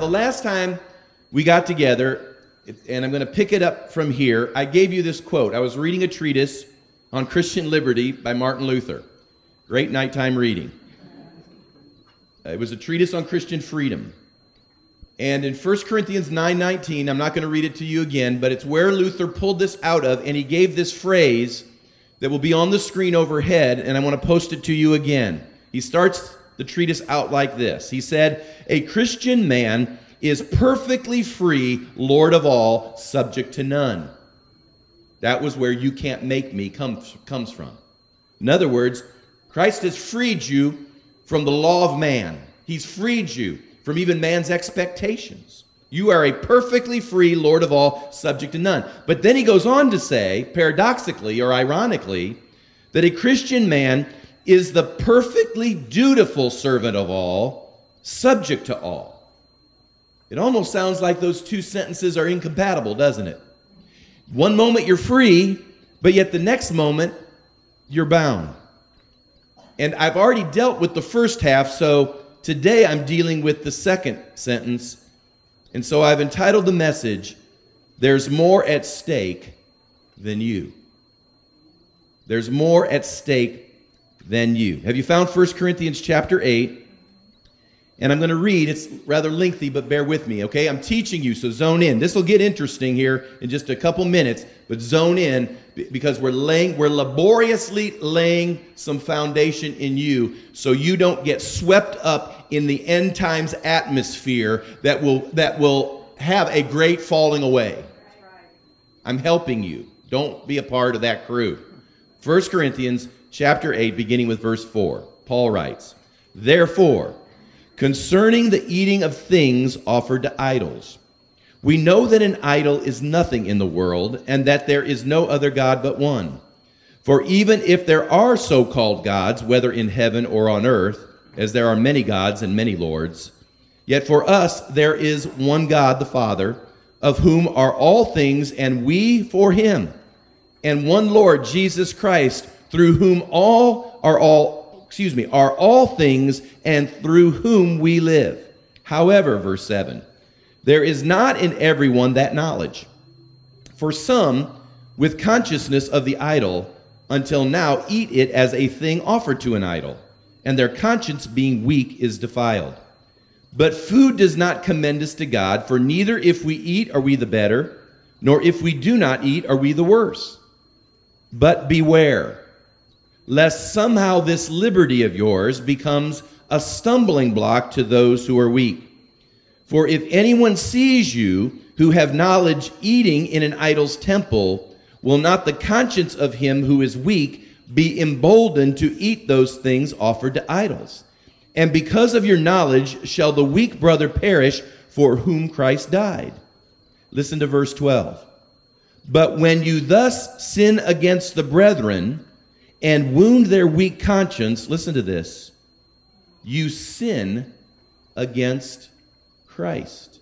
The last time we got together, and I'm going to pick it up from here, I gave you this quote. I was reading a treatise on Christian liberty by Martin Luther. Great nighttime reading. Uh, it was a treatise on Christian freedom. And in 1 Corinthians 9:19, I'm not going to read it to you again, but it's where Luther pulled this out of and he gave this phrase that will be on the screen overhead and I want to post it to you again. He starts the treatise out like this. He said, "A Christian man is perfectly free, lord of all, subject to none." That was where you can't make me comes comes from. In other words, Christ has freed you from the law of man. He's freed you from even man's expectations. You are a perfectly free Lord of all, subject to none. But then he goes on to say, paradoxically or ironically, that a Christian man is the perfectly dutiful servant of all, subject to all. It almost sounds like those two sentences are incompatible, doesn't it? One moment you're free, but yet the next moment you're bound. And I've already dealt with the first half, so Today I'm dealing with the second sentence. And so I've entitled the message, There's More at Stake Than You. There's more at stake than you. Have you found 1 Corinthians chapter 8? And I'm going to read. It's rather lengthy, but bear with me, okay? I'm teaching you, so zone in. This will get interesting here in just a couple minutes, but zone in because we're laying we're laboriously laying some foundation in you so you don't get swept up in the end times atmosphere that will that will have a great falling away. I'm helping you. Don't be a part of that crew. 1 Corinthians chapter 8 beginning with verse 4. Paul writes, "Therefore, concerning the eating of things offered to idols, we know that an idol is nothing in the world, and that there is no other God but one. For even if there are so called gods, whether in heaven or on earth, as there are many gods and many lords, yet for us there is one God, the Father, of whom are all things, and we for him, and one Lord, Jesus Christ, through whom all are all, excuse me, are all things, and through whom we live. However, verse 7, there is not in everyone that knowledge. For some, with consciousness of the idol, until now eat it as a thing offered to an idol, and their conscience being weak is defiled. But food does not commend us to God, for neither if we eat are we the better, nor if we do not eat are we the worse. But beware, lest somehow this liberty of yours becomes a stumbling block to those who are weak. For if anyone sees you who have knowledge eating in an idol's temple, will not the conscience of him who is weak be emboldened to eat those things offered to idols? And because of your knowledge shall the weak brother perish for whom Christ died. Listen to verse 12. But when you thus sin against the brethren and wound their weak conscience, listen to this, you sin against Christ.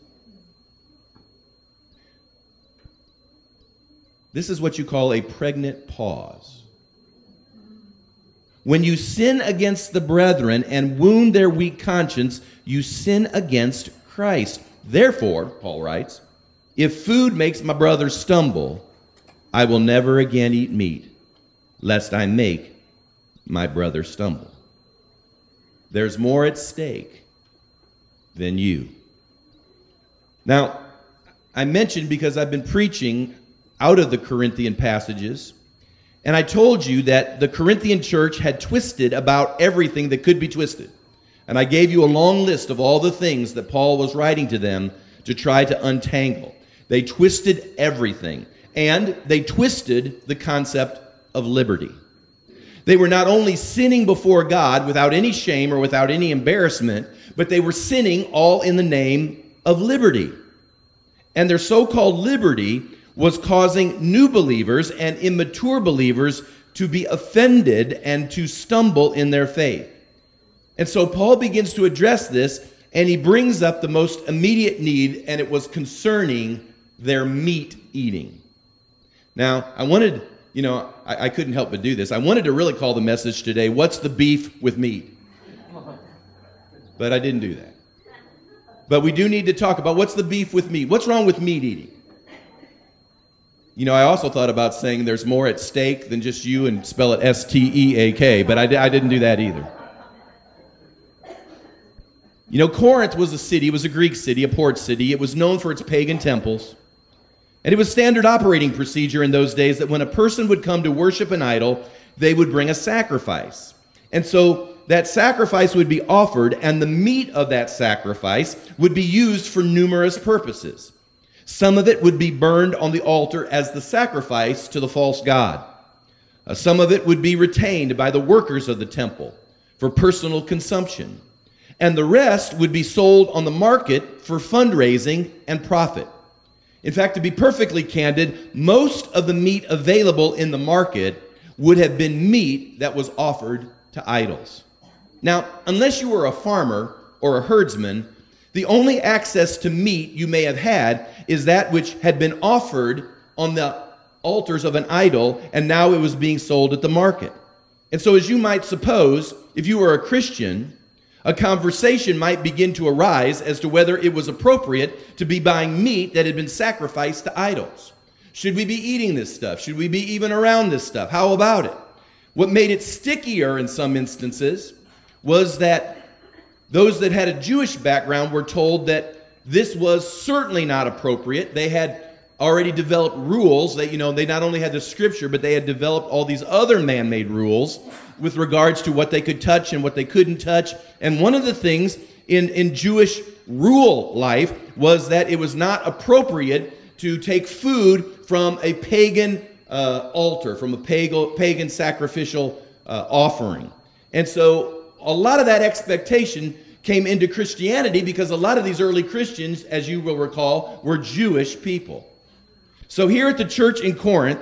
This is what you call a pregnant pause. When you sin against the brethren and wound their weak conscience, you sin against Christ. Therefore, Paul writes, if food makes my brother stumble, I will never again eat meat, lest I make my brother stumble. There's more at stake than you. Now, I mentioned because I've been preaching out of the Corinthian passages, and I told you that the Corinthian church had twisted about everything that could be twisted. And I gave you a long list of all the things that Paul was writing to them to try to untangle. They twisted everything, and they twisted the concept of liberty. They were not only sinning before God without any shame or without any embarrassment, but they were sinning all in the name of liberty. And their so called liberty was causing new believers and immature believers to be offended and to stumble in their faith. And so Paul begins to address this and he brings up the most immediate need, and it was concerning their meat eating. Now, I wanted, you know, I, I, couldn't help but do this. I wanted to really call the message today, What's the Beef with Meat? But I didn't do that. But we do need to talk about what's the beef with meat? What's wrong with meat eating? You know, I also thought about saying there's more at stake than just you and spell it S T E A K, but I, I didn't do that either. You know, Corinth was a city, it was a Greek city, a port city. It was known for its pagan temples. And it was standard operating procedure in those days that when a person would come to worship an idol, they would bring a sacrifice. And so that sacrifice would be offered, and the meat of that sacrifice would be used for numerous purposes. Some of it would be burned on the altar as the sacrifice to the false god. Uh, some of it would be retained by the workers of the temple for personal consumption. And the rest would be sold on the market for fundraising and profit. In fact, to be perfectly candid, most of the meat available in the market would have been meat that was offered to idols. Now, unless you were a farmer or a herdsman, the only access to meat you may have had is that which had been offered on the altars of an idol, and now it was being sold at the market. And so, as you might suppose, if you were a Christian, a conversation might begin to arise as to whether it was appropriate to be buying meat that had been sacrificed to idols. Should we be eating this stuff? Should we be even around this stuff? How about it? What made it stickier in some instances was that those that had a Jewish background were told that this was certainly not appropriate. They had already developed rules that, you know, they not only had the scripture, but they had developed all these other man made rules with regards to what they could touch and what they couldn't touch. And one of the things in, in Jewish rule life was that it was not appropriate to take food from a pagan uh, altar, from a pagan, pagan sacrificial uh, offering. And so a lot of that expectation came into Christianity because a lot of these early Christians, as you will recall, were Jewish people. So here at the church in Corinth,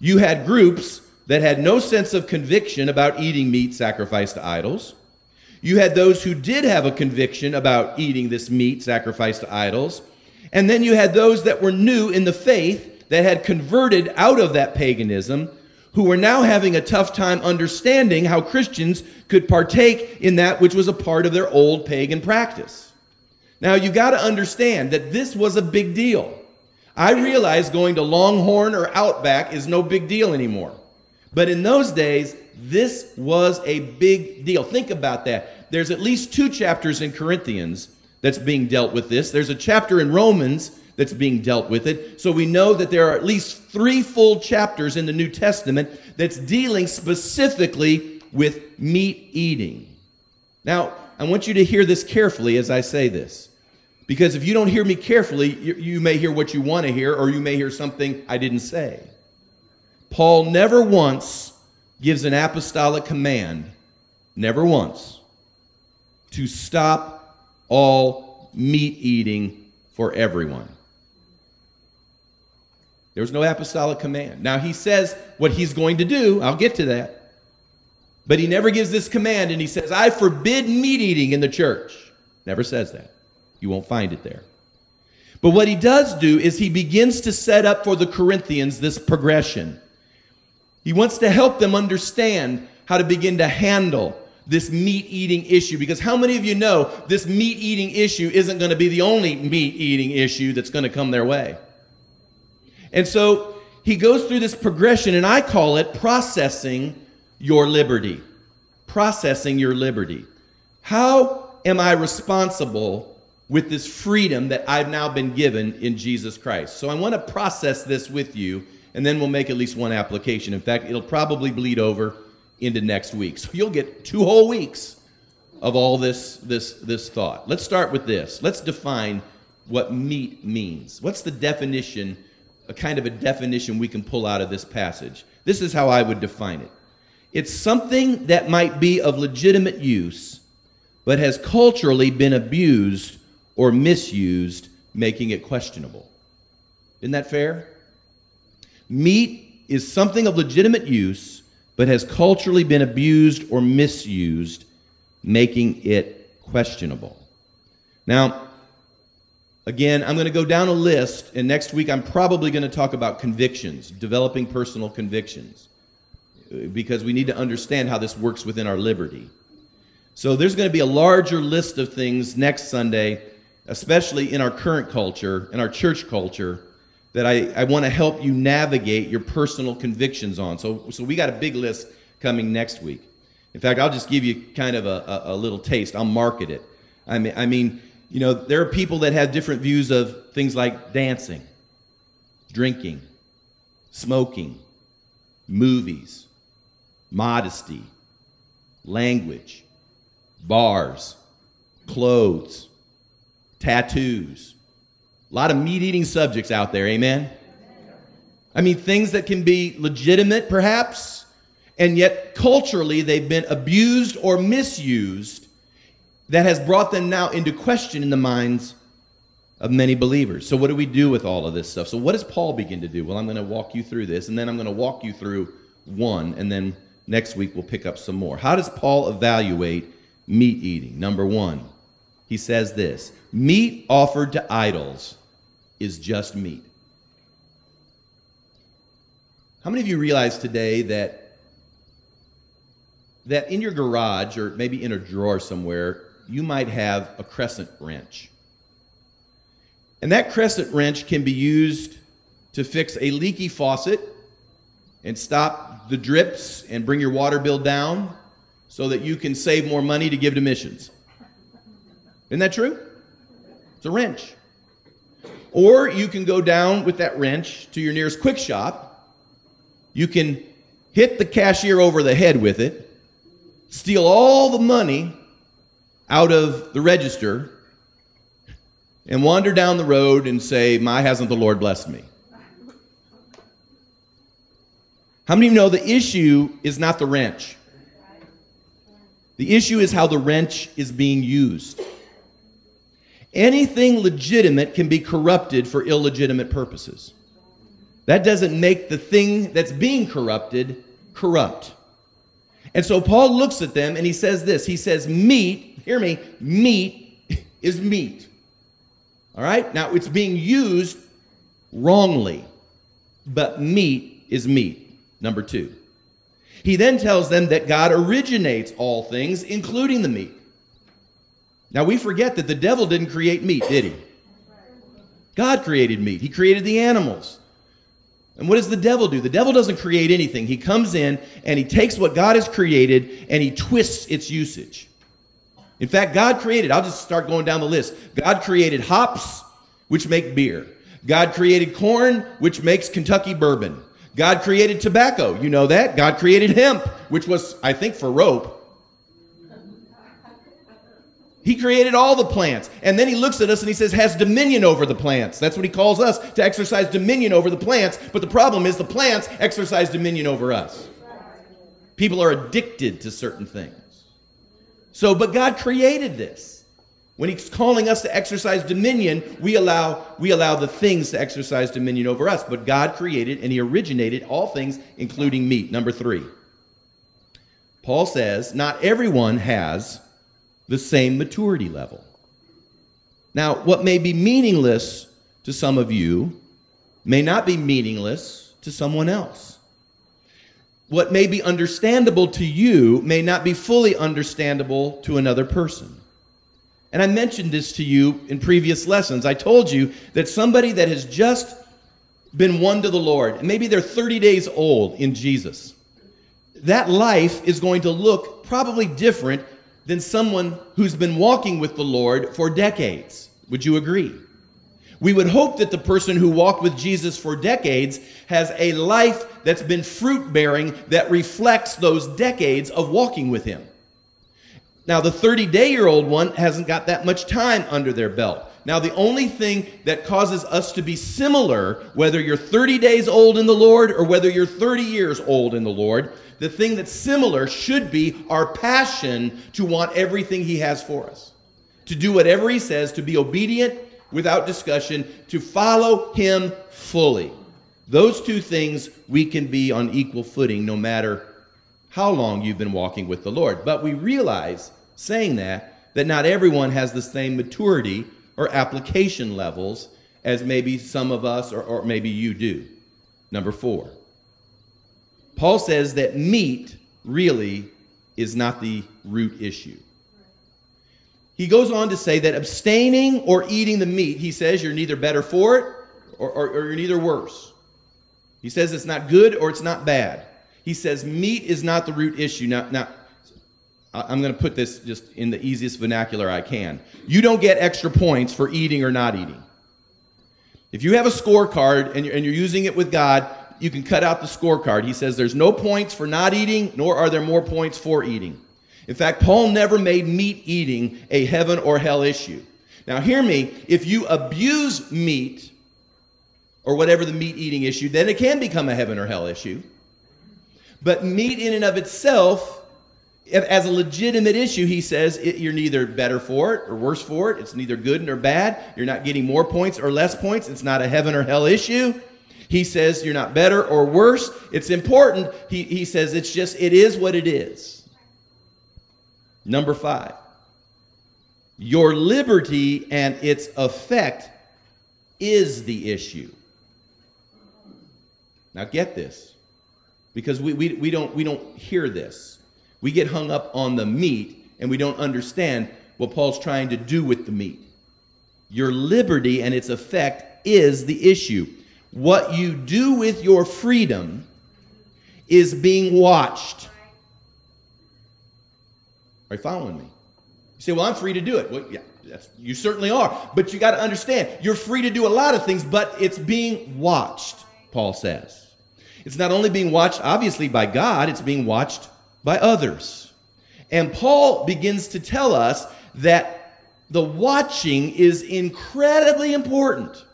you had groups that had no sense of conviction about eating meat sacrificed to idols. You had those who did have a conviction about eating this meat sacrificed to idols. And then you had those that were new in the faith that had converted out of that paganism who were now having a tough time understanding how Christians could partake in that which was a part of their old pagan practice. Now, you got to understand that this was a big deal. I realize going to Longhorn or Outback is no big deal anymore. But in those days, this was a big deal. Think about that. There's at least two chapters in Corinthians that's being dealt with this. There's a chapter in Romans that's being dealt with it. So we know that there are at least three full chapters in the New Testament that's dealing specifically with meat eating. Now, I want you to hear this carefully as I say this. Because if you don't hear me carefully, you, you may hear what you want to hear, or you may hear something I didn't say. Paul never once gives an apostolic command, never once, to stop all meat eating for everyone. There's no apostolic command. Now, he says what he's going to do. I'll get to that. But he never gives this command and he says, I forbid meat eating in the church. Never says that. You won't find it there. But what he does do is he begins to set up for the Corinthians this progression. He wants to help them understand how to begin to handle this meat eating issue. Because how many of you know this meat eating issue isn't going to be the only meat eating issue that's going to come their way? And so he goes through this progression, and I call it processing your liberty. Processing your liberty. How am I responsible with this freedom that I've now been given in Jesus Christ? So I want to process this with you, and then we'll make at least one application. In fact, it'll probably bleed over into next week. So you'll get two whole weeks of all this, this, this thought. Let's start with this. Let's define what meat means. What's the definition a kind of a definition we can pull out of this passage. This is how I would define it it's something that might be of legitimate use, but has culturally been abused or misused, making it questionable. Isn't that fair? Meat is something of legitimate use, but has culturally been abused or misused, making it questionable. Now, Again, I'm going to go down a list, and next week I'm probably going to talk about convictions, developing personal convictions, because we need to understand how this works within our liberty. So there's going to be a larger list of things next Sunday especially in our current culture, in our church culture, that I, I want to help you navigate your personal convictions on. So, so we got a big list coming next week. In fact, I'll just give you kind of a, a, a little taste. I'll market it. I mean, I mean, you know, there are people that have different views of things like dancing, drinking, smoking, movies, modesty, language, bars, clothes, tattoos. A lot of meat eating subjects out there, amen? I mean, things that can be legitimate, perhaps, and yet culturally they've been abused or misused that has brought them now into question in the minds of many believers. So, what do we do with all of this stuff? So, what does Paul begin to do? Well, I'm going to walk you through this, and then I'm going to walk you through one, and then next week we'll pick up some more. How does Paul evaluate meat eating? Number one, he says this meat offered to idols is just meat. How many of you realize today that that in your garage or maybe in a drawer somewhere, you might have a crescent wrench? And that crescent wrench can be used to fix a leaky faucet and stop the drips and bring your water bill down so that you can save more money to give to missions. Isn't that true? It's a wrench. Or you can go down with that wrench to your nearest quick shop. You can hit the cashier over the head with it, steal all the money out of the register, and wander down the road and say, My hasn't the Lord blessed me? How many of you know the issue is not the wrench? The issue is how the wrench is being used. Anything legitimate can be corrupted for illegitimate purposes. That doesn't make the thing that's being corrupted corrupt. And so Paul looks at them and he says this He says, Meat, hear me, meat is meat. All right? Now, it's being used wrongly, but meat is meat. Number two. He then tells them that God originates all things, including the meat. Now, we forget that the devil didn't create meat, did he? God created meat, he created the animals. And what does the devil do? The devil doesn't create anything. He comes in and he takes what God has created and he twists its usage. In fact, God created, I'll just start going down the list. God created hops, which make beer. God created corn, which makes Kentucky bourbon. God created tobacco. You know that. God created hemp, which was, I think, for rope. He created all the plants. And then he looks at us and he says, has dominion over the plants. That's what he calls us to exercise dominion over the plants. But the problem is the plants exercise dominion over us. People are addicted to certain things. So, but God created this. When he's calling us to exercise dominion, we allow, we allow the things to exercise dominion over us. But God created and he originated all things, including meat. Number three. Paul says, not everyone has the same maturity level. Now, what may be meaningless to some of you may not be meaningless to someone else what may be understandable to you may not be fully understandable to another person. And I mentioned this to you in previous lessons. I told you that somebody that has just been won to the Lord, and maybe they're 30 days old in Jesus, that life is going to look probably different than someone who's been walking with the Lord for decades. Would you agree? We would hope that the person who walked with Jesus for decades has a life that's been fruit bearing that reflects those decades of walking with him. Now, the 30 day year old one hasn't got that much time under their belt. Now, the only thing that causes us to be similar, whether you're 30 days old in the Lord or whether you're 30 years old in the Lord, the thing that's similar should be our passion to want everything He has for us, to do whatever He says, to be obedient without discussion, to follow Him fully. Those two things we can be on equal footing no matter how long you've been walking with the Lord. But we realize, saying that, that not everyone has the same maturity or application levels as maybe some of us or, or maybe you do. Number four, Paul says that meat really is not the root issue. he goes on to say that abstaining or eating the meat, he says you're neither better for it or, or, or you're neither worse. He says it's not good or it's not bad. He says meat is not the root issue. Now, now I'm going to put this just in the easiest vernacular I can. You don't get extra points for eating or not eating. If you have a scorecard and you're, and you're using it with God, you can cut out the scorecard. He says there's no points for not eating, nor are there more points for eating. In fact, Paul never made meat eating a heaven or hell issue. Now, hear me if you abuse meat or whatever the meat eating issue, then it can become a heaven or hell issue. But meat in and of itself, as a legitimate issue, he says it, you're neither better for it or worse for it. It's neither good nor bad. You're not getting more points or less points. It's not a heaven or hell issue. He says you're not better or worse. It's important. He, he says it's just, it is what it is. Number five, your liberty and its effect is the issue. Now get this, because we, we, we, don't, we don't hear this. We get hung up on the meat and we don't understand what Paul's trying to do with the meat. Your liberty and its effect is the issue. What you do with your freedom is being watched. Are you following me? You say, well, I'm free to do it. Well, yeah, you certainly are. But you got to understand, you're free to do a lot of things, but it's being watched, Paul says. It's not only being watched, obviously, by God, it's being watched by others. And Paul begins to tell us that the watching is incredibly important.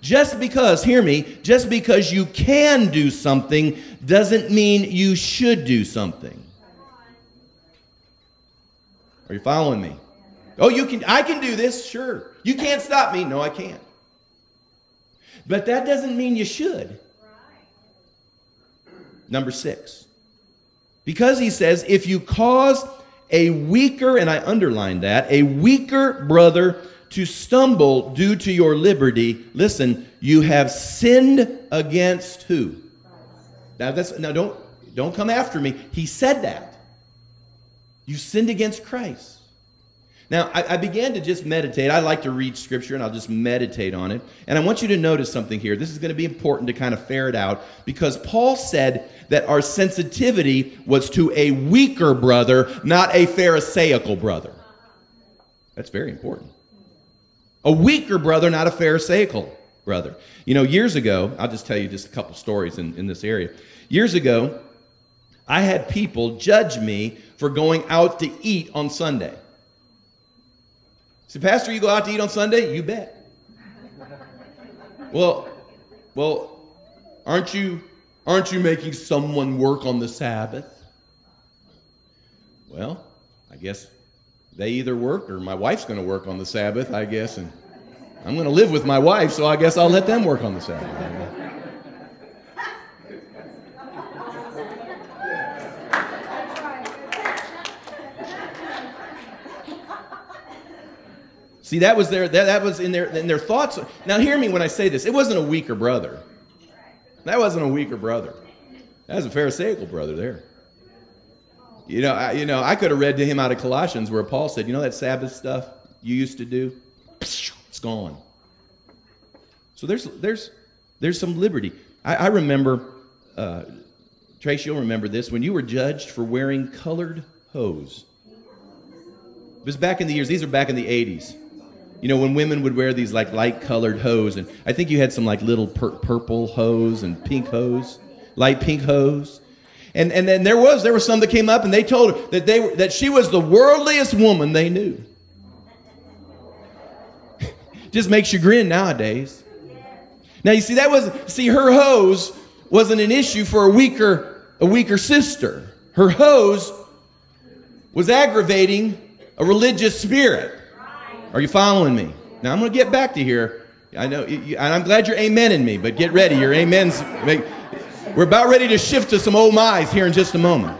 Just because, hear me, just because you can do something doesn't mean you should do something. Are you following me? Oh, you can I can do this, sure. You can't stop me. No, I can't. But that doesn't mean you should. Number 6. Because he says if you cause a weaker and I underline that, a weaker brother to stumble due to your liberty, listen, you have sinned against who? Now that's now don't don't come after me. He said that. You sinned against Christ. Now, I, I, began to just meditate. I like to read scripture and I'll just meditate on it. And I want you to notice something here. This is going to be important to kind of ferret out because Paul said that our sensitivity was to a weaker brother, not a Pharisaical brother. That's very important. A weaker brother, not a Pharisaical brother. You know, years ago, I'll just tell you just a couple stories in, in this area. Years ago, I had people judge me for going out to eat on Sunday. So, Pastor, you go out to eat on Sunday? You bet. well, well, aren't you aren't you making someone work on the Sabbath? Well, I guess they either work or my wife's going to work on the Sabbath, I guess, and I'm going to live with my wife, so I guess I'll let them work on the Sabbath. See, that was their that, that was in their in their thoughts. Now hear me when I say this. It wasn't a weaker brother. That wasn't a weaker brother. That was a Pharisaical brother there. You know, I, you know, I could have read to him out of Colossians where Paul said, "You know that Sabbath stuff you used to do, it's gone." So there's there's there's some liberty. I, I remember, uh, Trace, you'll remember this when you were judged for wearing colored hose. It was back in the years. These are back in the '80s you know, when women would wear these like light colored hose, and I think you had some like little pur- purple hose and pink hose, light pink hose. And, and then there was there was some that came up and they told her that they were, that she was the worldliest woman they knew. Just makes you grin nowadays. Now you see that was see her hose wasn't an issue for a weaker a weaker sister. Her hose was aggravating a religious spirit. Are you following me? Now I'm going to get back to here. I know, and I'm glad you're amening me, but get ready. Your amens. We're about ready to shift to some oh my's here in just a moment.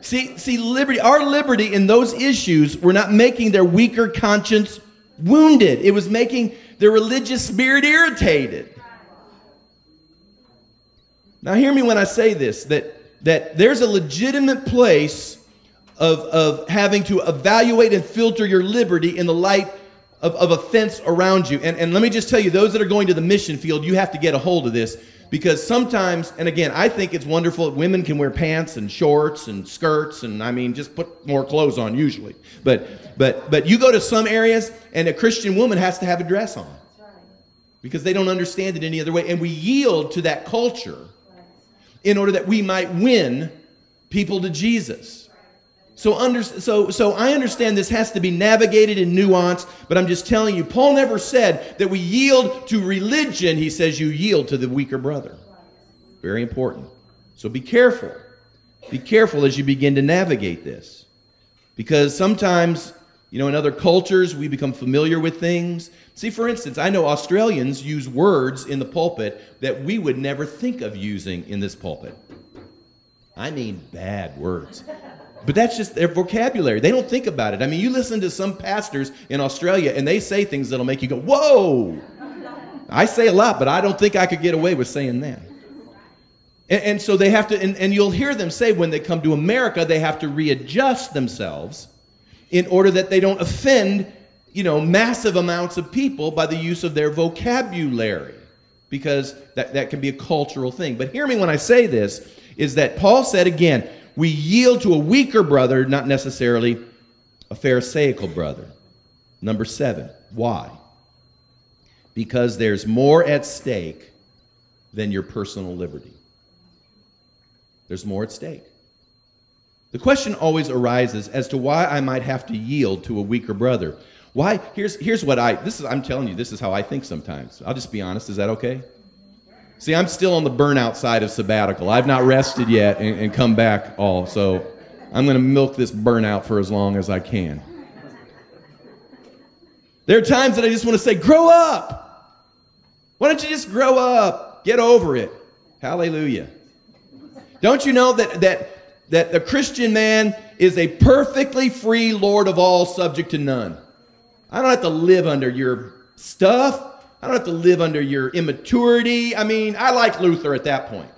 See, see, liberty, our liberty in those issues were not making their weaker conscience wounded. It was making their religious spirit irritated. Now, hear me when I say this that, that there's a legitimate place of, of having to evaluate and filter your liberty in the light of, of offense around you. And, and let me just tell you, those that are going to the mission field, you have to get a hold of this because sometimes, and again, I think it's wonderful that women can wear pants and shorts and skirts, and I mean, just put more clothes on usually. But but but you go to some areas, and a Christian woman has to have a dress on because they don't understand it any other way, and we yield to that culture in order that we might win people to Jesus. So, under, so, so I understand this has to be navigated in nuance, but I'm just telling you, Paul never said that we yield to religion. He says you yield to the weaker brother. Very important. So be careful. Be careful as you begin to navigate this. Because sometimes, you know, in other cultures, we become familiar with things. See, for instance, I know Australians use words in the pulpit that we would never think of using in this pulpit. I mean, bad words. But that's just their vocabulary. They don't think about it. I mean, you listen to some pastors in Australia and they say things that'll make you go, whoa. I say a lot, but I don't think I could get away with saying that. And, and so they have to, and, and you'll hear them say when they come to America, they have to readjust themselves in order that they don't offend, you know, massive amounts of people by the use of their vocabulary. Because that, that can be a cultural thing. But hear me when I say this, is that Paul said again, we yield to a weaker brother, not necessarily a Pharisaical brother. Number seven, why? Because there's more at stake than your personal liberty. There's more at stake. The question always arises as to why I might have to yield to a weaker brother. Why? Here's, here's what I, this is, I'm telling you, this is how I think sometimes. I'll just be honest. Is that okay? See, I'm still on the burnout side of sabbatical. I've not rested yet and, and come back all, so I'm going to milk this burnout for as long as I can. There are times that I just want to say, grow up. Why don't you just grow up? Get over it. Hallelujah. Don't you know that, that, that the Christian man is a perfectly free Lord of all, subject to none? I don't have to live under your stuff. I don't have to live under your immaturity. I mean, I like Luther at that point.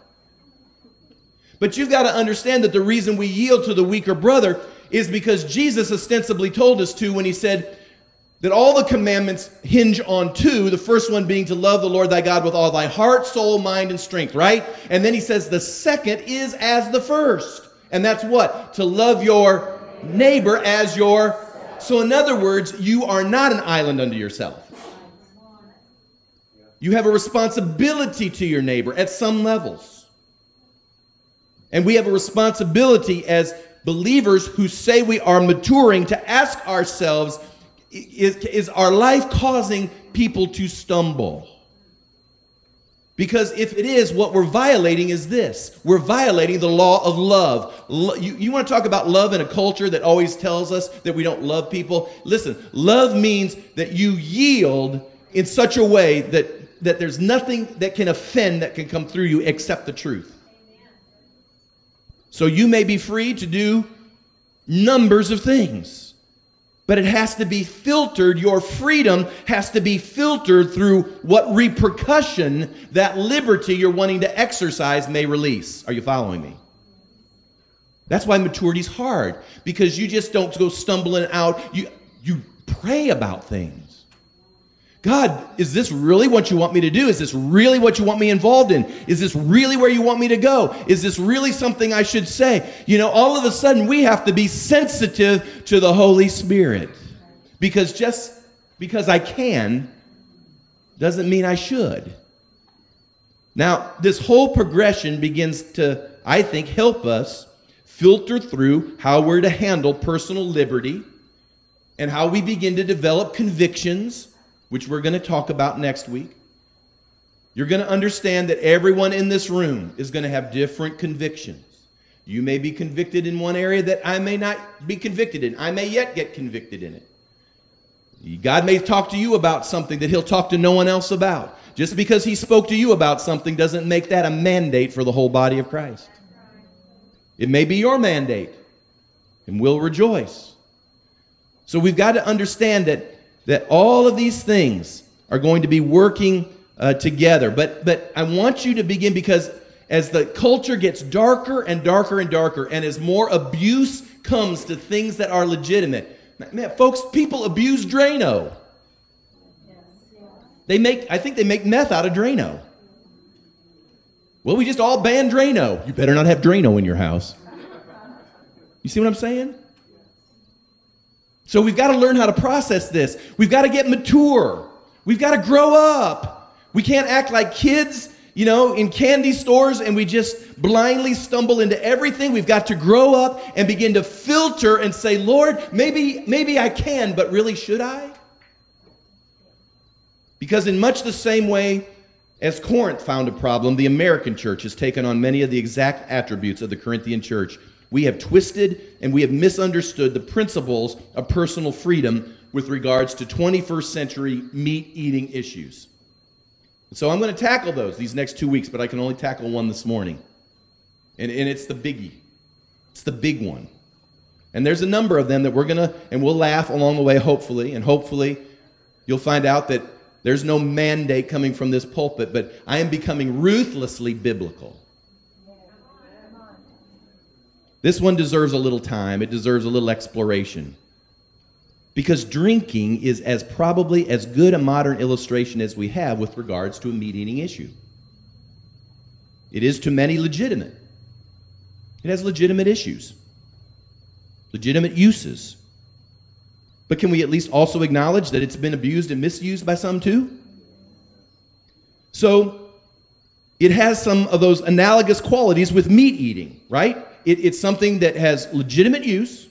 But you've got to understand that the reason we yield to the weaker brother is because Jesus ostensibly told us to when he said that all the commandments hinge on two. The first one being to love the Lord thy God with all thy heart, soul, mind, and strength, right? And then he says the second is as the first. And that's what? To love your neighbor as your. So, in other words, you are not an island unto yourself. You have a responsibility to your neighbor at some levels. And we have a responsibility as believers who say we are maturing to ask ourselves is, is our life causing people to stumble? Because if it is, what we're violating is this we're violating the law of love. You, you want to talk about love in a culture that always tells us that we don't love people? Listen, love means that you yield in such a way that that there's nothing that can offend that can come through you except the truth. So you may be free to do numbers of things, but it has to be filtered. Your freedom has to be filtered through what repercussion that liberty you're wanting to exercise may release. Are you following me? That's why maturity's hard because you just don't go stumbling out. You, you pray about things. God, is this really what you want me to do? Is this really what you want me involved in? Is this really where you want me to go? Is this really something I should say? You know, all of a sudden we have to be sensitive to the Holy Spirit. Because just because I can doesn't mean I should. Now, this whole progression begins to, I think, help us filter through how we're to handle personal liberty and how we begin to develop convictions which we're going to talk about next week, you're going to understand that everyone in this room is going to have different convictions. You may be convicted in one area that I may not be convicted in. I may yet get convicted in it. God may talk to you about something that He'll talk to no one else about. Just because He spoke to you about something doesn't make that a mandate for the whole body of Christ. It may be your mandate, and we'll rejoice. So we've got to understand that that all of these things are going to be working uh, together. But, but I want you to begin because as the culture gets darker and darker and darker, and as more abuse comes to things that are legitimate. Man, folks, people abuse Drano. They make, I think they make meth out of Drano. Well, we just all ban Drano. You better not have Drano in your house. You see what I'm saying? So we've got to learn how to process this. We've got to get mature. We've got to grow up. We can't act like kids, you know, in candy stores and we just blindly stumble into everything. We've got to grow up and begin to filter and say, "Lord, maybe maybe I can, but really should I?" Because in much the same way as Corinth found a problem, the American church has taken on many of the exact attributes of the Corinthian church. We have twisted and we have misunderstood the principles of personal freedom with regards to 21st century meat eating issues. So I'm going to tackle those these next two weeks, but I can only tackle one this morning. And, and it's the biggie, it's the big one. And there's a number of them that we're going to, and we'll laugh along the way, hopefully. And hopefully you'll find out that there's no mandate coming from this pulpit, but I am becoming ruthlessly biblical. This one deserves a little time, it deserves a little exploration. Because drinking is as probably as good a modern illustration as we have with regards to a meat eating issue. It is to many legitimate. It has legitimate issues, legitimate uses. But can we at least also acknowledge that it's been abused and misused by some too? So it has some of those analogous qualities with meat eating, right? It, it's something that has legitimate use,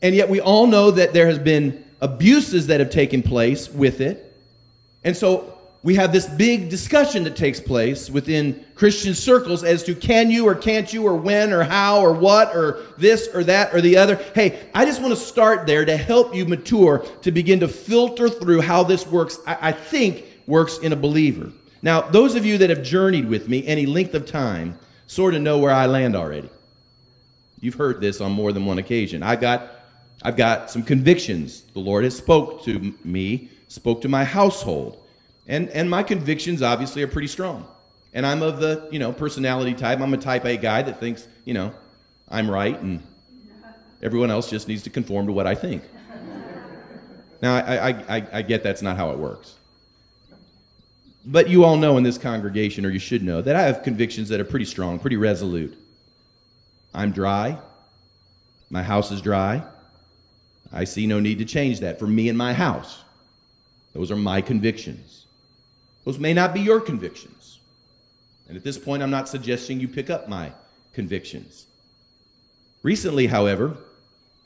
and yet we all know that there has been abuses that have taken place with it. And so we have this big discussion that takes place within Christian circles as to can you or can't you or when or how or what or this or that or the other. Hey, I just want to start there to help you mature to begin to filter through how this works, I, I think works in a believer. Now, those of you that have journeyed with me any length of time sort of know where I land already. You've heard this on more than one occasion. I got I've got some convictions. The Lord has spoke to me, spoke to my household. And, and my convictions obviously are pretty strong. And I'm of the, you know, personality type. I'm a type A guy that thinks, you know, I'm right and everyone else just needs to conform to what I think. Now, I, I, I, I get that's not how it works. But you all know in this congregation, or you should know, that I have convictions that are pretty strong, pretty resolute. I'm dry. My house is dry. I see no need to change that for me and my house. Those are my convictions. Those may not be your convictions. And at this point, I'm not suggesting you pick up my convictions. Recently, however,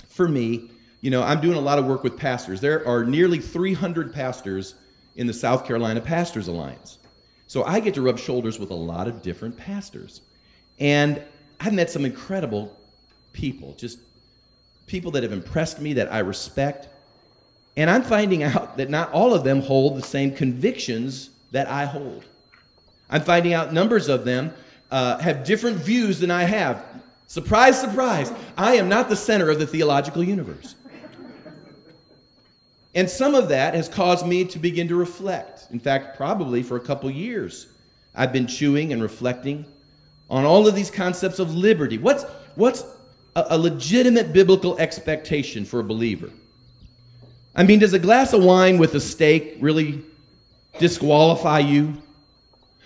for me, you know, I'm doing a lot of work with pastors. There are nearly 300 pastors in the South Carolina Pastors Alliance. So I get to rub shoulders with a lot of different pastors. And I've met some incredible people, just people that have impressed me that I respect. And I'm finding out that not all of them hold the same convictions that I hold. I'm finding out numbers of them uh, have different views than I have. Surprise, surprise, I am not the center of the theological universe. And some of that has caused me to begin to reflect. In fact, probably for a couple years, I've been chewing and reflecting on all of these concepts of liberty. What's, what's a, a legitimate biblical expectation for a believer? I mean, does a glass of wine with a steak really disqualify you?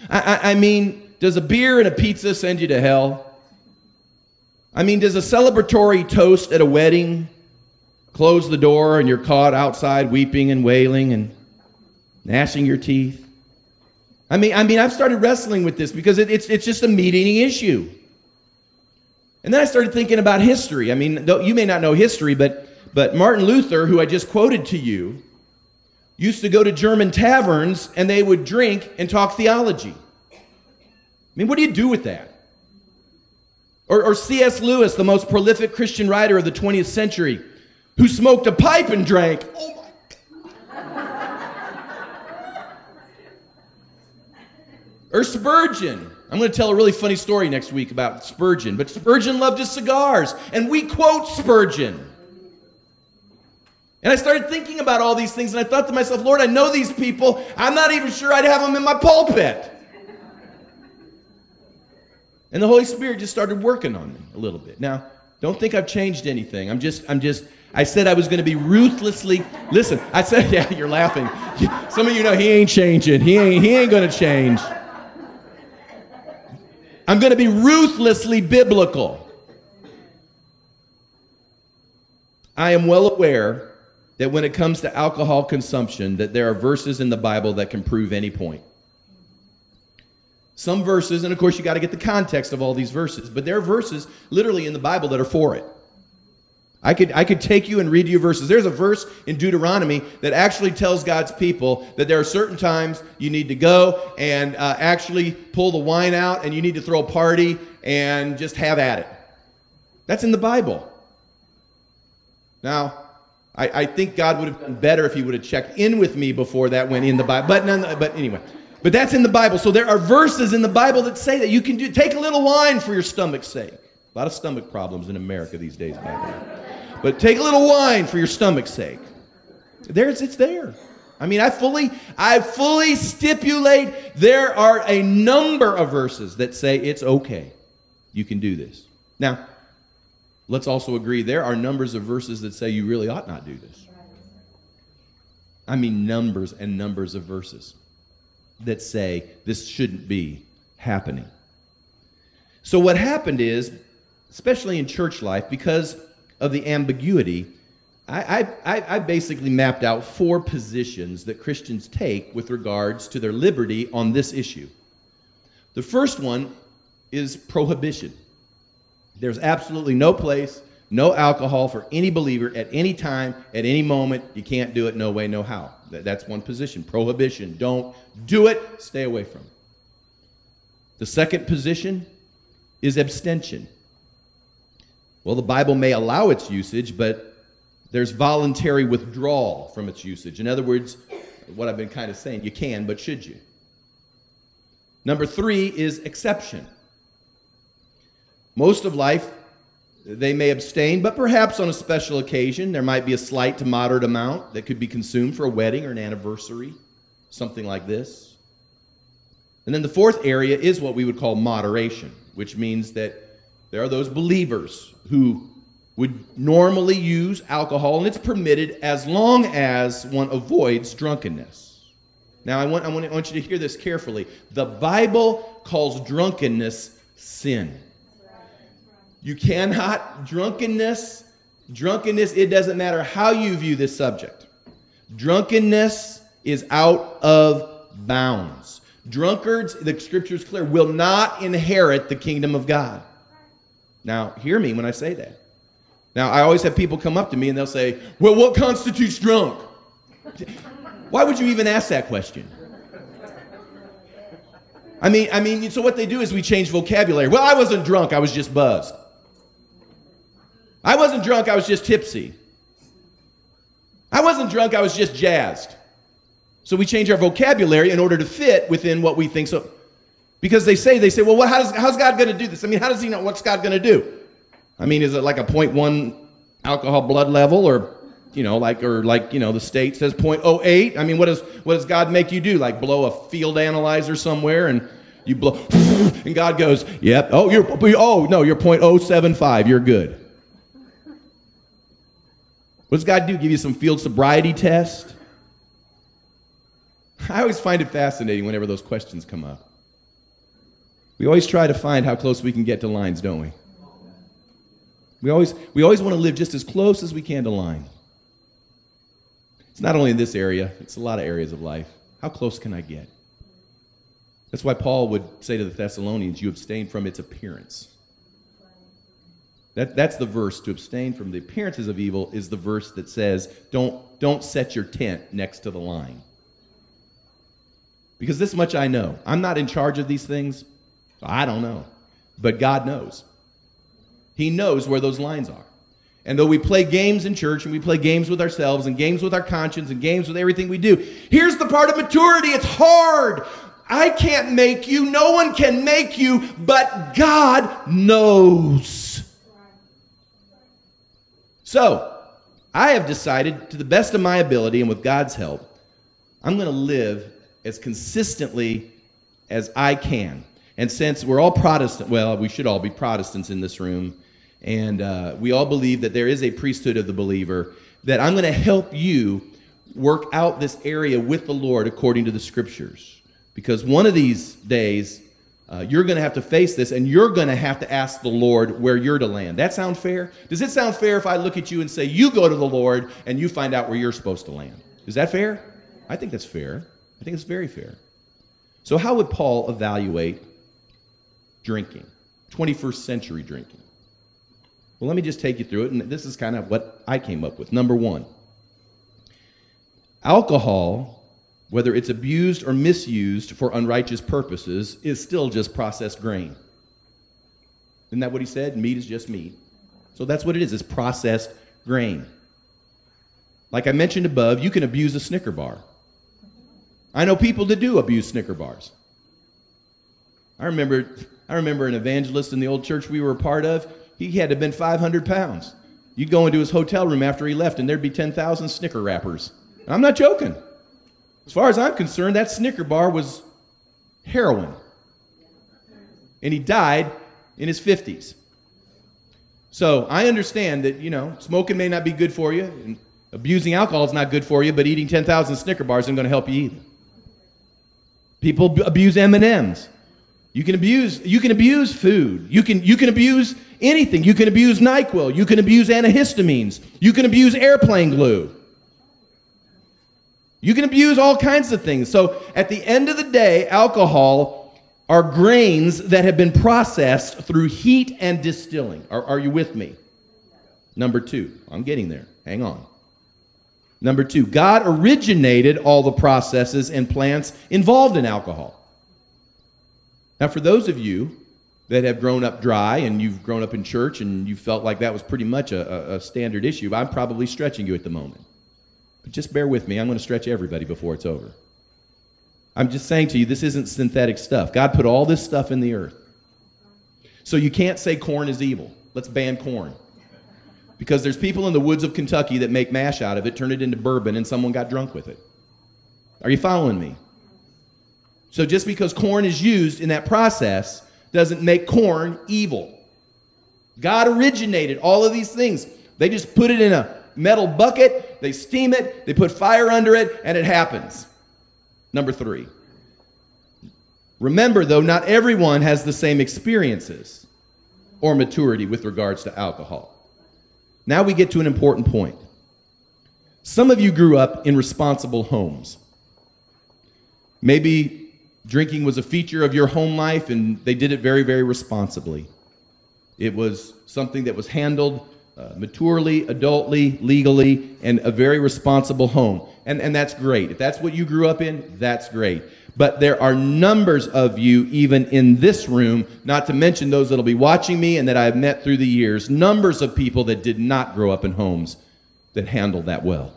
I, I, I mean, does a beer and a pizza send you to hell? I mean, does a celebratory toast at a wedding close the door and you're caught outside weeping and wailing and gnashing your teeth? I mean, I mean, I've started wrestling with this because it, it's, it's just a meat eating issue. And then I started thinking about history. I mean, you may not know history, but, but Martin Luther, who I just quoted to you, used to go to German taverns and they would drink and talk theology. I mean, what do you do with that? Or, or C.S. Lewis, the most prolific Christian writer of the 20th century, who smoked a pipe and drank. Oh or Spurgeon. I'm going to tell a really funny story next week about Spurgeon, but Spurgeon loved his cigars, and we quote Spurgeon. And I started thinking about all these things, and I thought to myself, Lord, I know these people. I'm not even sure I'd have them in my pulpit. And the Holy Spirit just started working on me a little bit. Now, Don't think I've changed anything. I'm just, I'm just, I said I was going to be ruthlessly, listen, I said, yeah, you're laughing. Some of you know he ain't changing. He ain't, he ain't going to change. I'm going to be ruthlessly biblical. I am well aware that when it comes to alcohol consumption that there are verses in the Bible that can prove any point. Some verses, and of course you got to get the context of all these verses, but there are verses literally in the Bible that are for it. I could, I could take you and read you verses. There's a verse in Deuteronomy that actually tells God's people that there are certain times you need to go and uh, actually pull the wine out and you need to throw a party and just have at it. That's in the Bible. Now, I, I think God would have done better if he would have checked in with me before that went in the Bible. But, none, but anyway. But that's in the Bible. So there are verses in the Bible that say that you can do take a little wine for your stomach's sake. A lot of stomach problems in America these days, But take a little wine for your stomach's sake. There's it's there. I mean, I fully, I fully stipulate there are a number of verses that say it's okay. You can do this. Now, let's also agree there are numbers of verses that say you really ought not do this. I mean, numbers and numbers of verses that say this shouldn't be happening. So, what happened is, especially in church life, because of the ambiguity, I, I, I, basically mapped out four positions that Christians take with regards to their liberty on this issue. The first one is prohibition. There's absolutely no place, no alcohol for any believer at any time, at any moment. You can't do it, no way, no how. That's one position. Prohibition. Don't do it, stay away from it. The second position is abstention. Well, the Bible may allow its usage, but there's voluntary withdrawal from its usage. In other words, what I've been kind of saying, you can, but should you? Number three is exception. Most of life, they may abstain, but perhaps on a special occasion, there might be a slight to moderate amount that could be consumed for a wedding or an anniversary, something like this. And then the fourth area is what we would call moderation, which means that there are those believers who would normally use alcohol, and it's permitted as long as one avoids drunkenness. Now, I want, I want, I want you to hear this carefully. The Bible calls drunkenness sin. You cannot, drunkenness, drunkenness, it doesn't matter how you view this subject. Drunkenness is out of bounds. Drunkards, the scripture is clear, will not inherit the kingdom of God. Now, hear me when I say that. Now, I always have people come up to me and they'll say, Well, what constitutes drunk? Why would you even ask that question? I mean, I mean, so what they do is we change vocabulary. Well, I wasn't drunk, I was just buzzed. I wasn't drunk, I was just tipsy. I wasn't drunk, I was just jazzed. So we change our vocabulary in order to fit within what we think so. Because they say, they say, well, what, how's, how's God going to do this? I mean, how does he know what's God going to do? I mean, is it like a 0.1 alcohol blood level or, you know, like, or like, you know, the state says 0.08? I mean, what, is, what does God make you do? Like blow a field analyzer somewhere and you blow, and God goes, yep, oh, you're, oh, no, you're 0.075, you're good. What does God do? Give you some field sobriety test? I always find it fascinating whenever those questions come up. We always try to find how close we can get to lines, don't we? We always, we always want to live just as close as we can to line. It's not only in this area, it's a lot of areas of life. How close can I get? That's why Paul would say to the Thessalonians, You abstain from its appearance. That, that's the verse to abstain from the appearances of evil is the verse that says, don't, don't set your tent next to the line. Because this much I know. I'm not in charge of these things. I don't know. But God knows. He knows where those lines are. And though we play games in church and we play games with ourselves and games with our conscience and games with everything we do, here's the part of maturity it's hard. I can't make you, no one can make you, but God knows. So, I have decided, to the best of my ability and with God's help, I'm going to live as consistently as I can. And since we're all Protestant, well, we should all be Protestants in this room, and uh, we all believe that there is a priesthood of the believer, that I'm going to help you work out this area with the Lord according to the scriptures. Because one of these days, uh, you're going to have to face this and you're going to have to ask the Lord where you're to land. That sound fair? Does it sound fair if I look at you and say, You go to the Lord and you find out where you're supposed to land? Is that fair? I think that's fair. I think it's very fair. So, how would Paul evaluate drinking, 21st century drinking? Well, let me just take you through it, and this is kind of what I came up with. Number one, alcohol, whether it's abused or misused for unrighteous purposes, is still just processed grain. Isn't that what he said? Meat is just meat. So that's what it is, it's processed grain. Like I mentioned above, you can abuse a Snicker bar. I know people that do abuse Snicker bars. I remember, I remember an evangelist in the old church we were a part of. He had to have been 500 pounds. You'd go into his hotel room after he left, and there'd be 10,000 Snicker wrappers. I'm not joking. As far as I'm concerned, that Snicker bar was heroin. And he died in his 50s. So I understand that, you know, smoking may not be good for you, and abusing alcohol is not good for you, but eating 10,000 Snicker bars isn't going to help you either. People abuse M&Ms. You can abuse you can abuse food. You can you can abuse anything. You can abuse NyQuil. You can abuse antihistamines. You can abuse airplane glue. You can abuse all kinds of things. So at the end of the day, alcohol are grains that have been processed through heat and distilling. Are, are you with me? Number two, I'm getting there. Hang on. Number two, God originated all the processes and plants involved in alcohol. Now, for those of you that have grown up dry and you've grown up in church and you felt like that was pretty much a, a standard issue, I'm probably stretching you at the moment. But just bear with me. I'm going to stretch everybody before it's over. I'm just saying to you, this isn't synthetic stuff. God put all this stuff in the earth. So you can't say corn is evil. Let's ban corn. Because there's people in the woods of Kentucky that make mash out of it, turn it into bourbon, and someone got drunk with it. Are you following me? So just because corn is used in that process doesn't make corn evil. God originated all of these things. They just put it in a metal bucket, they steam it, they put fire under it, and it happens. Number three. Remember, though, not everyone has the same experiences or maturity with regards to alcohol. Now we get to an important point. Some of you grew up in responsible homes. Maybe drinking was a feature of your home life and they did it very, very responsibly. It was something that was handled uh, maturely, adultly, legally, and a very responsible home. And, and that's great. If that's what you grew up in, that's great. But there are numbers of you, even in this room, not to mention those that'll be watching me and that I've met through the years, numbers of people that did not grow up in homes that handled that well.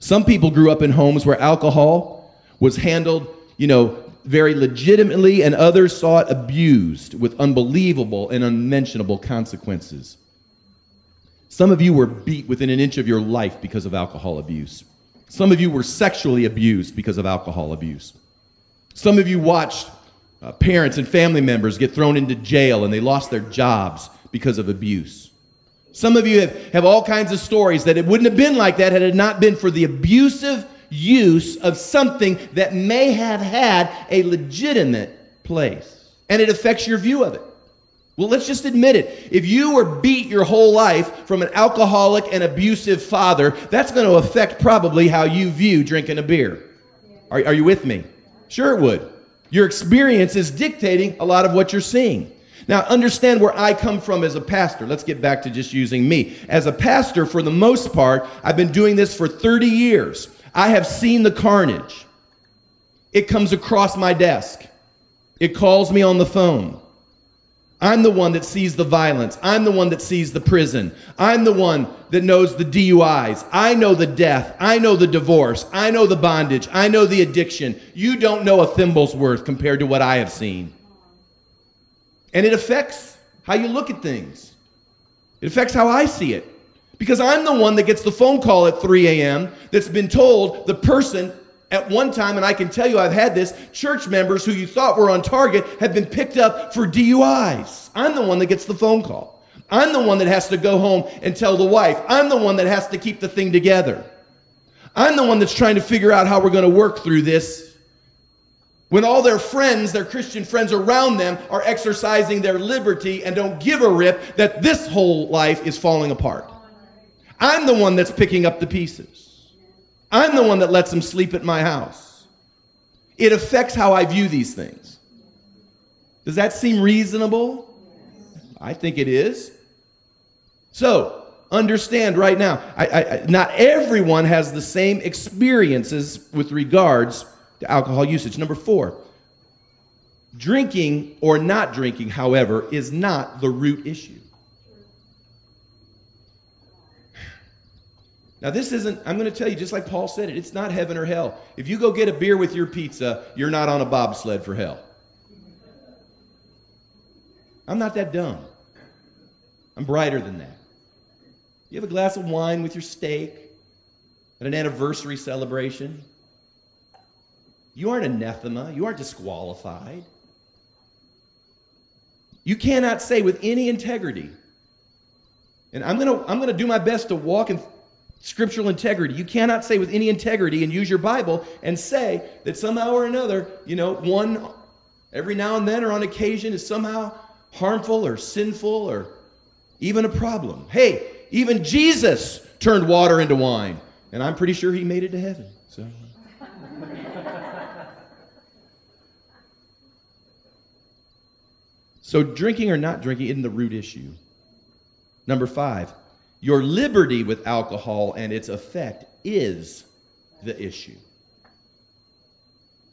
Some people grew up in homes where alcohol was handled, you know, very legitimately, and others saw it abused with unbelievable and unmentionable consequences. Some of you were beat within an inch of your life because of alcohol abuse. Some of you were sexually abused because of alcohol abuse. Some of you watched uh, parents and family members get thrown into jail and they lost their jobs because of abuse. Some of you have, have all kinds of stories that it wouldn't have been like that had it not been for the abusive use of something that may have had a legitimate place. And it affects your view of it. Well, let's just admit it. If you were beat your whole life from an alcoholic and abusive father, that's going to affect probably how you view drinking a beer. Are, are you with me? Sure, it would. Your experience is dictating a lot of what you're seeing. Now, understand where I come from as a pastor. Let's get back to just using me. As a pastor, for the most part, I've been doing this for 30 years. I have seen the carnage. It comes across my desk, it calls me on the phone. I'm the one that sees the violence. I'm the one that sees the prison. I'm the one that knows the DUIs. I know the death. I know the divorce. I know the bondage. I know the addiction. You don't know a thimble's worth compared to what I have seen. And it affects how you look at things. It affects how I see it. Because I'm the one that gets the phone call at 3 a.m. that's been told the person at one time, and I can tell you I've had this, church members who you thought were on target have been picked up for DUIs. I'm the one that gets the phone call. I'm the one that has to go home and tell the wife. I'm the one that has to keep the thing together. I'm the one that's trying to figure out how we're going to work through this. When all their friends, their Christian friends around them, are exercising their liberty and don't give a rip that this whole life is falling apart. I'm the one that's picking up the pieces. I'm the one that lets them sleep at my house. It affects how I view these things. Does that seem reasonable? I think it is. So, understand right now, I, I, not everyone has the same experiences with regards to alcohol usage. Number four, drinking or not drinking, however, is not the root issue. Now, this isn't, I'm going to tell you, just like Paul said it, it's not heaven or hell. If you go get a beer with your pizza, you're not on a bobsled for hell. I'm not that dumb. I'm brighter than that. You have a glass of wine with your steak at an anniversary celebration. You aren't anathema. You aren't disqualified. You cannot say with any integrity, and I'm going to I'm going to do my best to walk in scriptural integrity. You cannot say with any integrity and use your Bible and say that somehow or another, you know, one every now and then or on occasion is somehow harmful or sinful or even a problem. Hey, even Jesus turned water into wine, and I'm pretty sure he made it to heaven. So. so, drinking or not drinking isn't the root issue. Number five, your liberty with alcohol and its effect is the issue.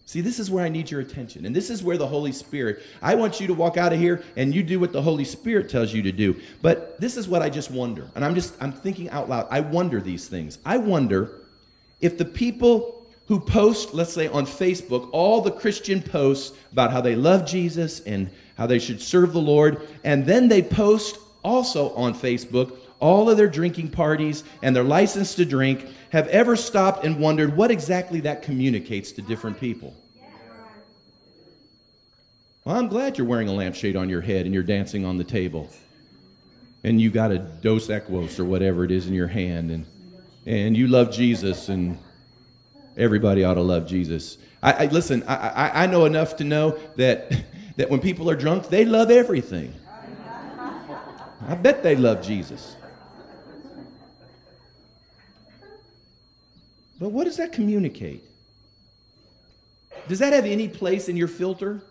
See, this is where I need your attention. And this is where the Holy Spirit, I want you to walk out of here and you do what the Holy Spirit tells you to do. But this is what I just wonder. And I'm just, I'm thinking out loud. I wonder these things. I wonder if the people who post, let's say on Facebook, all the Christian posts about how they love Jesus and how they should serve the Lord, and then they post also on Facebook all of their drinking parties and their license to drink have ever stopped and wondered what exactly that communicates to different people. Well, I'm glad you're wearing a lampshade on your head and you're dancing on the table. And you got a Dos Equis or whatever it is in your hand, and, and you love Jesus, and everybody ought to love Jesus. I, I listen, I, I, I know enough to know that, that when people are drunk, they love everything. I bet they love Jesus. But what does that communicate? Does that have any place in your filter?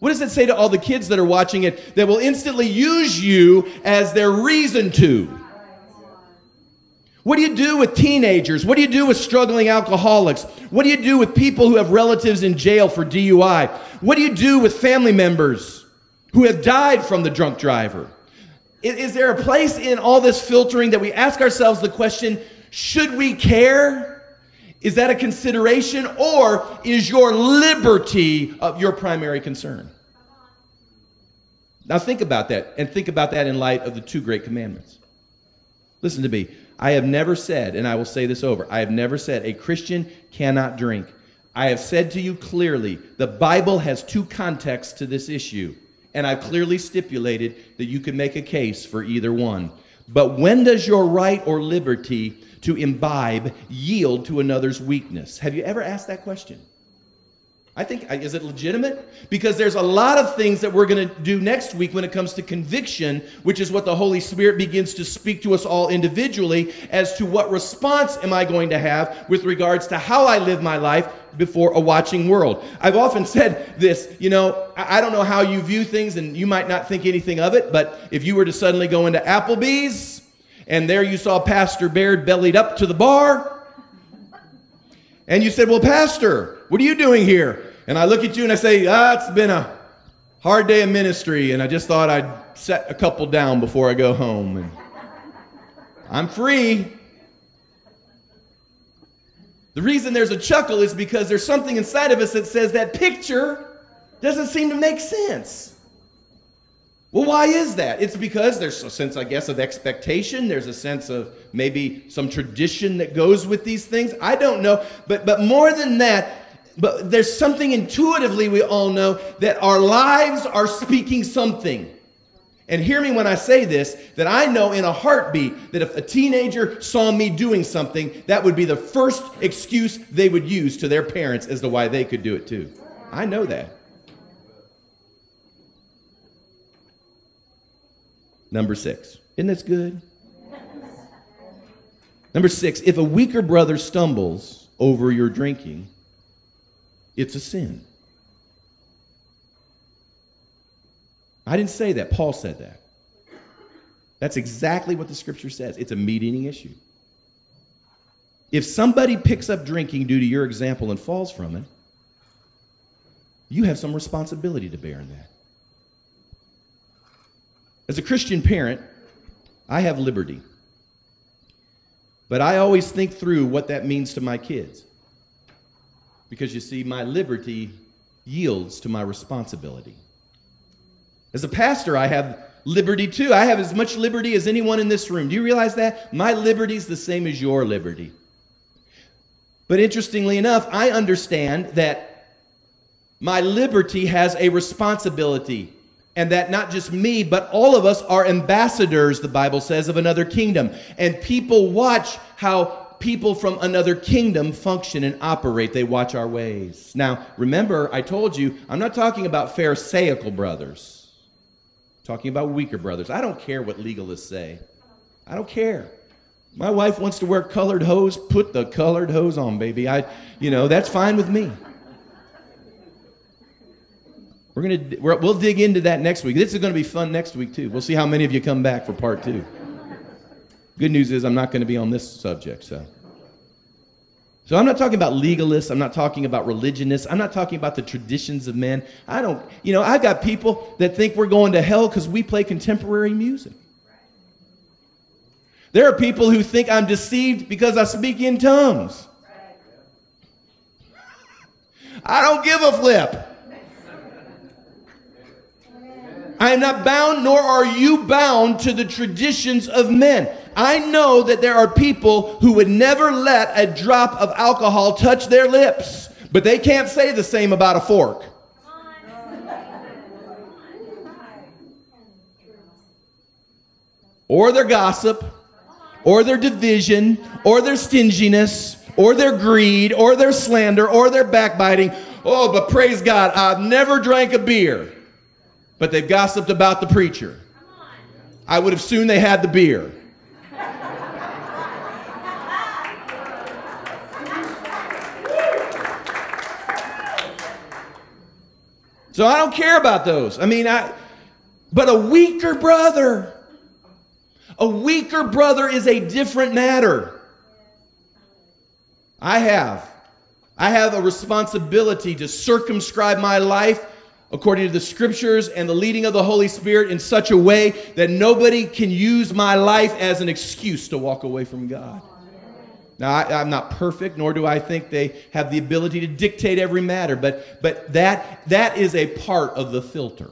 What does it say to all the kids that are watching it that will instantly use you as their reason to? What do you do with teenagers? What do you do with struggling alcoholics? What do you do with people who have relatives in jail for DUI? What do you do with family members who have died from the drunk driver? Is there a place in all this filtering that we ask ourselves the question should we care? Is that a consideration? Or is your liberty of your primary concern? Now think about that and think about that in light of the two great commandments. Listen to me. I have never said, and I will say this over, I have never said a Christian cannot drink. I have said to you clearly, the Bible has two contexts to this issue, and I've clearly stipulated that you can make a case for either one. But when does your right or liberty to imbibe yield to another's weakness? Have you ever asked that question? I think, is it legitimate? Because there's a lot of things that we're going to do next week when it comes to conviction, which is what the Holy Spirit begins to speak to us all individually as to what response am I going to have with regards to how I live my life before a watching world. I've often said this, you know, I don't know how you view things and you might not think anything of it, but if you were to suddenly go into Applebee's and there you saw Pastor Baird bellied up to the bar. And you said, Well, Pastor, what are you doing here? And I look at you and I say, Ah, it's been a hard day of ministry, and I just thought I'd set a couple down before I go home. And I'm free. The reason there's a chuckle is because there's something inside of us that says that picture doesn't seem to make sense. Well, why is that? It's because there's a sense, I guess, of expectation. There's a sense of maybe some tradition that goes with these things. I don't know. But, but more than that, but there's something intuitively we all know that our lives are speaking something. And hear me when I say this that I know in a heartbeat that if a teenager saw me doing something, that would be the first excuse they would use to their parents as to why they could do it too. I know that. Number six. Isn't this good? Number six, if a weaker brother stumbles over your drinking, it's a sin. I didn't say that. Paul said that. That's exactly what the scripture says. It's a meat eating issue. If somebody picks up drinking due to your example and falls from it, you have some responsibility to bear in that. As a Christian parent, I have liberty. But I always think through what that means to my kids. Because you see, my liberty yields to my responsibility. As a pastor, I have liberty too. I have as much liberty as anyone in this room. Do you realize that? My liberty is the same as your liberty. But interestingly enough, I understand that my liberty has a responsibility. And that not just me, but all of us are ambassadors, the Bible says, of another kingdom. And people watch how people from another kingdom function and operate. They watch our ways. Now, remember, I told you, I'm not talking about Pharisaical brothers talking about weaker brothers. I don't care what legalists say. I don't care. My wife wants to wear colored hose, put the colored hose on, baby. I, you know, that's fine with me. We're gonna we will dig into that next week. This is going to be fun next week too. We'll see how many of you come back for part two. Good news is I'm not going to be on this subject, so. So I'm not talking about legalists. I'm not talking about religionists. I'm not talking about the traditions of men. I don't, you know, I got people that think we're going to hell because we play contemporary music. There are people who think I'm deceived because I speak in tongues. I don't give a flip. I am not bound, nor are you bound to the traditions of men. I know that there are people who would never let a drop of alcohol touch their lips, but they can't say the same about a fork. Or their gossip, or their division, or their stinginess, or their greed, or their slander, or their backbiting. Oh, but praise God, I've never drank a beer, but they've gossiped about the preacher. I would have soon they had the beer. So I don't care about those. I mean, I, but a weaker brother, a weaker brother is a different matter. I have. I have a responsibility to circumscribe my life according to the scriptures and the leading of the Holy Spirit in such a way that nobody can use my life as an excuse to walk away from God. Now, I, am not perfect, nor do I think they have the ability to dictate every matter, but, but that, that is a part of the filter.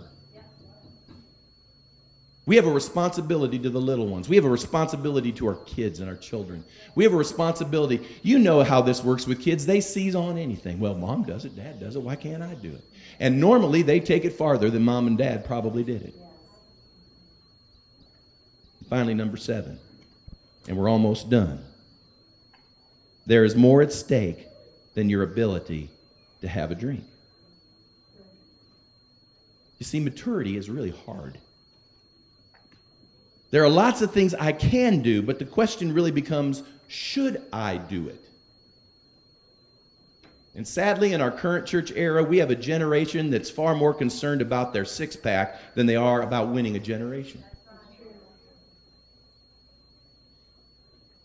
We have a responsibility to the little ones. We have a responsibility to our kids and our children. We have a responsibility. You know how this works with kids. They seize on anything. Well, mom does it, dad does it. Why can't I do it? And normally they take it farther than mom and dad probably did it. Finally, number seven. And we're almost done. There is more at stake than your ability to have a drink. You see, maturity is really hard. There are lots of things I can do, but the question really becomes should I do it? And sadly, in our current church era, we have a generation that's far more concerned about their six pack than they are about winning a generation.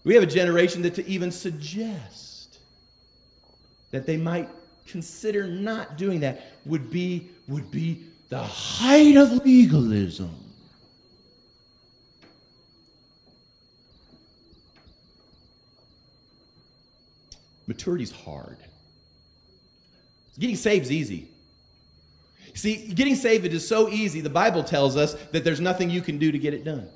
We have a generation that to even suggest that they might consider not doing that would be, would be the height of legalism. Maturity's hard. Getting saved is easy. See, getting saved is so easy. The Bible tells us that there's nothing you can do to get it done.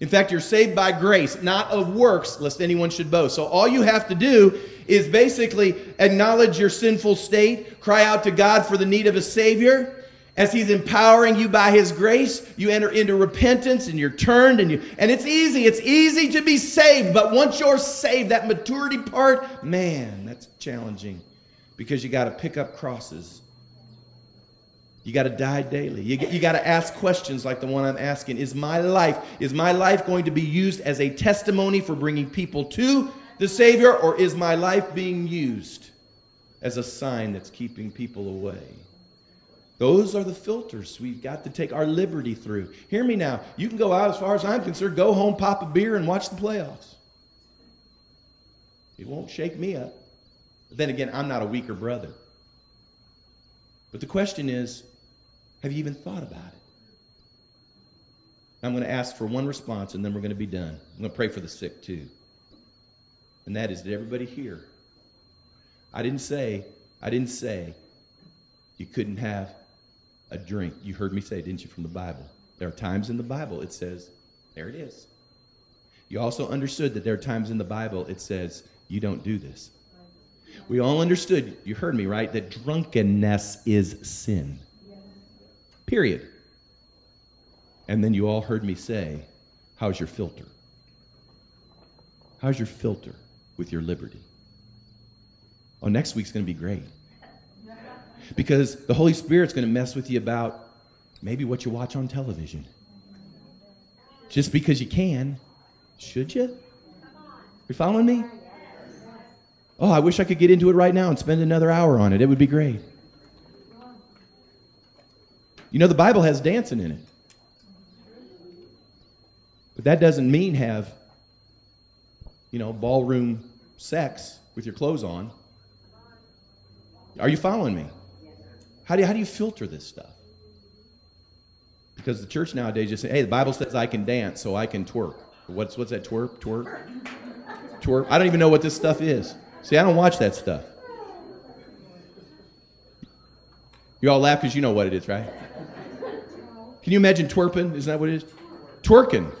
In fact, you're saved by grace, not of works, lest anyone should boast. So all you have to do is basically acknowledge your sinful state, cry out to God for the need of a Savior, As he's empowering you by his grace, you enter into repentance and you're turned and you and it's easy. It's easy to be saved, but once you're saved, that maturity part, man, that's challenging because you got to pick up crosses. You got to die daily. You, you got to ask questions like the one I'm asking. Is my life is my life going to be used as a testimony for bringing people to the Savior or is my life being used as a sign that's keeping people away? Those are the filters we've got to take our liberty through. Hear me now. You can go out as far as I'm concerned, go home, pop a beer, and watch the playoffs. It won't shake me up. Then again, I'm not a weaker brother. But the question is have you even thought about it? I'm going to ask for one response and then we're going to be done. I'm going to pray for the sick too. And that is, did everybody hear? I didn't say, I didn't say you couldn't have a drink. You heard me say, didn't you, from the Bible? There are times in the Bible it says, there it is. You also understood that there are times in the Bible it says, you don't do this. We all understood, you heard me, right, that drunkenness is sin. Period. And then you all heard me say, how's your filter? How's your filter with your liberty? Oh, next week's going to be great. Because the Holy Spirit's going to mess with you about maybe what you watch on television. Just because you can, should you? You following me? Oh, I wish I could get into it right now and spend another hour on it. It would be great. You know, the Bible has dancing in it. But that doesn't mean have, you know, ballroom sex with your clothes on. Are you following me? How do you, how do you filter this stuff? Because the church nowadays just say, hey, the Bible says I can dance, so I can twerk. What's, what's that, twerk? Twerk? Twerk? I don't even know what this stuff is. See, I don't watch that stuff. You all laugh because you know what it is, right? Can you imagine twerping? Isn't that what it is? Twerking.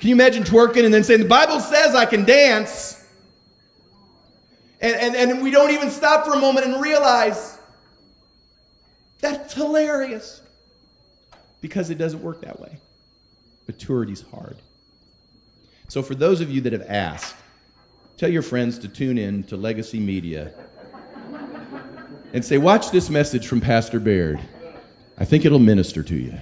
Can you imagine twerking and then saying, the Bible says I can dance? And, and, and we don't even stop for a moment and realize that's hilarious because it doesn't work that way. Maturity's hard. So, for those of you that have asked, tell your friends to tune in to Legacy Media and say, Watch this message from Pastor Baird. I think it'll minister to you.